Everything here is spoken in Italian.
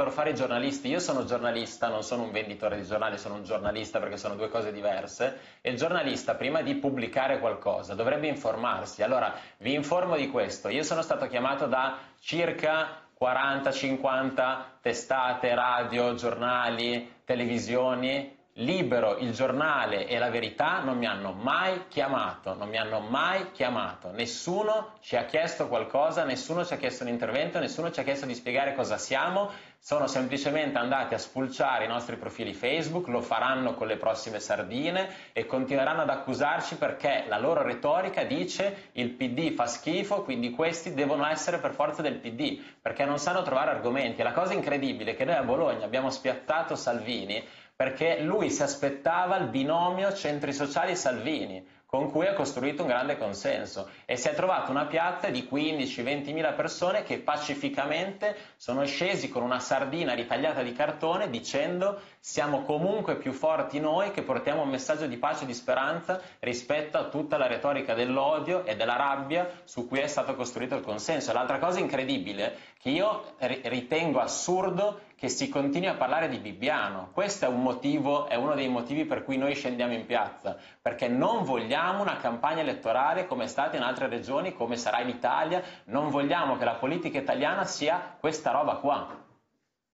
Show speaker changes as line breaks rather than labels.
dovrebbero fare i giornalisti. Io sono giornalista, non sono un venditore di giornali, sono un giornalista perché sono due cose diverse. E il giornalista, prima di pubblicare qualcosa, dovrebbe informarsi. Allora, vi informo di questo. Io sono stato chiamato da circa 40-50 testate, radio, giornali, televisioni Libero, il giornale e la verità non mi hanno mai chiamato, non mi hanno mai chiamato, nessuno ci ha chiesto qualcosa, nessuno ci ha chiesto un intervento, nessuno ci ha chiesto di spiegare cosa siamo, sono semplicemente andati a spulciare i nostri profili Facebook, lo faranno con le prossime sardine e continueranno ad accusarci perché la loro retorica dice il PD fa schifo, quindi questi devono essere per forza del PD, perché non sanno trovare argomenti. La cosa incredibile è che noi a Bologna abbiamo spiattato Salvini perché lui si aspettava il binomio centri sociali Salvini, con cui ha costruito un grande consenso e si è trovato una piazza di 15-20 mila persone che pacificamente sono scesi con una sardina ritagliata di cartone dicendo siamo comunque più forti noi che portiamo un messaggio di pace e di speranza rispetto a tutta la retorica dell'odio e della rabbia su cui è stato costruito il consenso. L'altra cosa incredibile che io ritengo assurdo che si continui a parlare di Bibbiano. Questo è un motivo, è uno dei motivi per cui noi scendiamo in piazza, perché non vogliamo una campagna elettorale come è stata in altre regioni, come sarà in Italia, non vogliamo che la politica italiana sia questa roba qua.